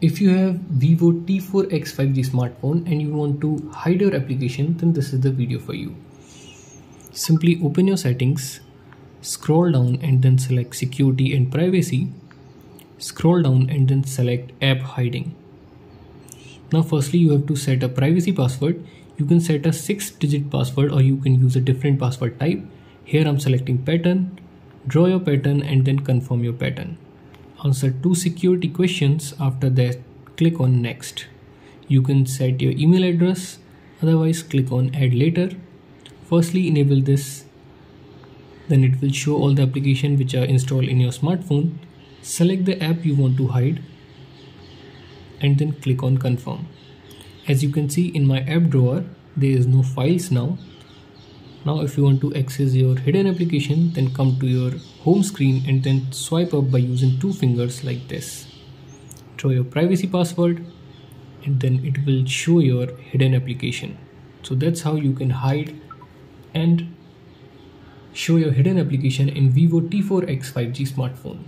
If you have Vivo T4X 5G smartphone and you want to hide your application, then this is the video for you. Simply open your settings, scroll down and then select security and privacy. Scroll down and then select app hiding. Now firstly you have to set a privacy password. You can set a 6 digit password or you can use a different password type. Here I'm selecting pattern, draw your pattern and then confirm your pattern answer two security questions after that click on next. You can set your email address otherwise click on add later. Firstly enable this. Then it will show all the application which are installed in your smartphone. Select the app you want to hide and then click on confirm. As you can see in my app drawer there is no files now now if you want to access your hidden application then come to your home screen and then swipe up by using two fingers like this. Draw your privacy password and then it will show your hidden application. So that's how you can hide and show your hidden application in Vivo T4X 5G smartphone.